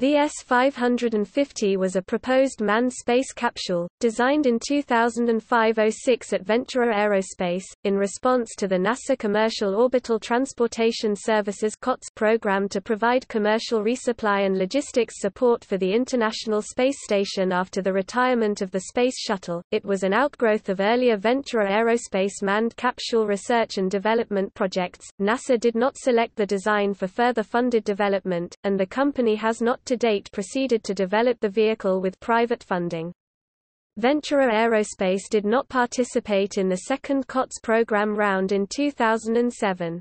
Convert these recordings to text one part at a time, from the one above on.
The S-550 was a proposed manned space capsule, designed in 2005–06 at Venturer Aerospace, in response to the NASA Commercial Orbital Transportation Services COTS program to provide commercial resupply and logistics support for the International Space Station after the retirement of the Space Shuttle. It was an outgrowth of earlier Venturer Aerospace manned capsule research and development projects. NASA did not select the design for further funded development, and the company has not to date proceeded to develop the vehicle with private funding. Venturer Aerospace did not participate in the second COTS program round in 2007.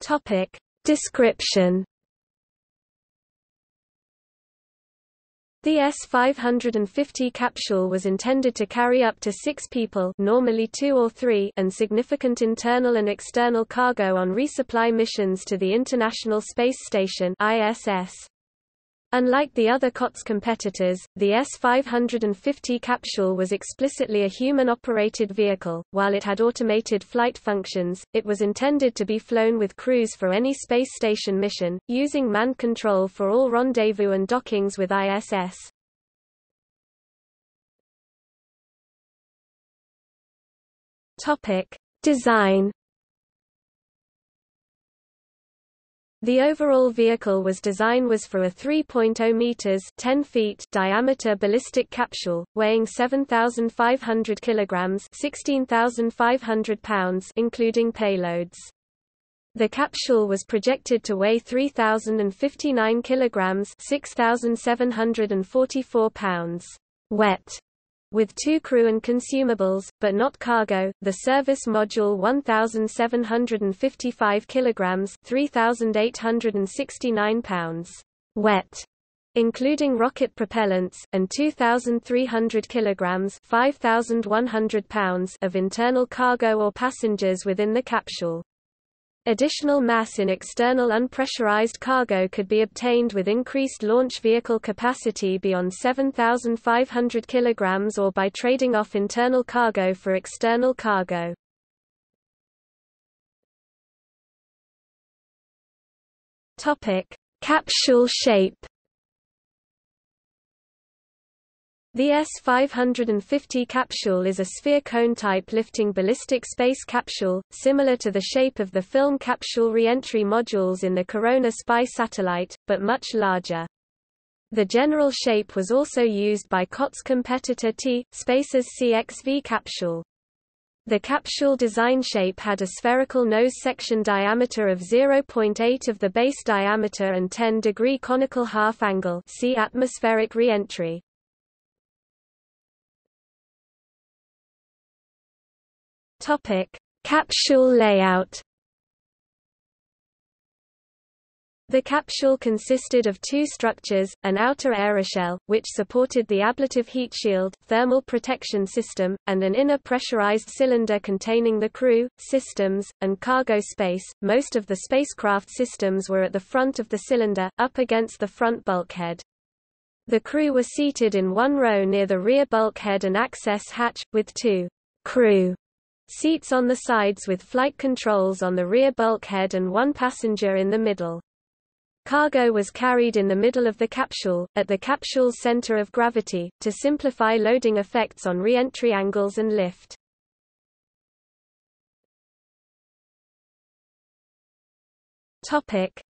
Topic description The S-550 capsule was intended to carry up to six people normally two or three and significant internal and external cargo on resupply missions to the International Space Station ISS. Unlike the other COTS competitors, the S-550 capsule was explicitly a human-operated vehicle. While it had automated flight functions, it was intended to be flown with crews for any space station mission, using manned control for all rendezvous and dockings with ISS. Topic: Design The overall vehicle was design was for a 3.0 meters 10 feet diameter ballistic capsule, weighing 7,500 kilograms 16,500 pounds including payloads. The capsule was projected to weigh 3,059 kilograms 6,744 pounds wet with two crew and consumables, but not cargo. The service module 1755 kilograms, 3869 pounds wet including rocket propellants, and 2,300 kilograms 5,100 pounds of internal cargo or passengers within the capsule. Additional mass in external unpressurized cargo could be obtained with increased launch vehicle capacity beyond 7,500 kg or by trading off internal cargo for external cargo. Capsule shape The S-550 capsule is a sphere-cone-type lifting ballistic space capsule, similar to the shape of the film capsule reentry modules in the Corona spy satellite, but much larger. The general shape was also used by COTS competitor t/Space's CXV capsule. The capsule design shape had a spherical nose section diameter of 0.8 of the base diameter and 10 degree conical half angle see atmospheric reentry. Topic: Capsule layout. The capsule consisted of two structures, an outer aeroshell, which supported the ablative heat shield thermal protection system, and an inner pressurized cylinder containing the crew, systems, and cargo space. Most of the spacecraft systems were at the front of the cylinder, up against the front bulkhead. The crew were seated in one row near the rear bulkhead and access hatch, with two crew Seats on the sides with flight controls on the rear bulkhead and one passenger in the middle. Cargo was carried in the middle of the capsule, at the capsule's center of gravity, to simplify loading effects on re-entry angles and lift.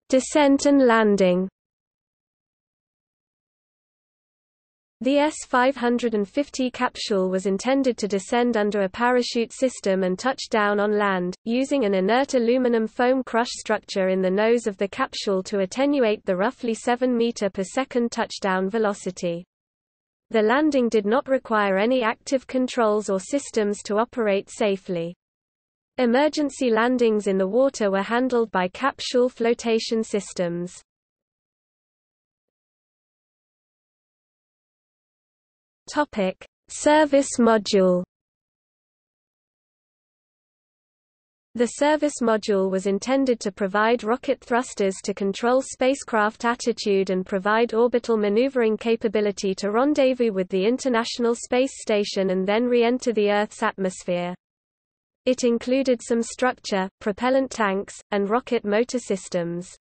Descent and landing. The S-550 capsule was intended to descend under a parachute system and touch down on land, using an inert aluminum foam crush structure in the nose of the capsule to attenuate the roughly 7 meter per second touchdown velocity. The landing did not require any active controls or systems to operate safely. Emergency landings in the water were handled by capsule flotation systems. Topic: Service module. The service module was intended to provide rocket thrusters to control spacecraft attitude and provide orbital maneuvering capability to rendezvous with the International Space Station and then re-enter the Earth's atmosphere. It included some structure, propellant tanks, and rocket motor systems.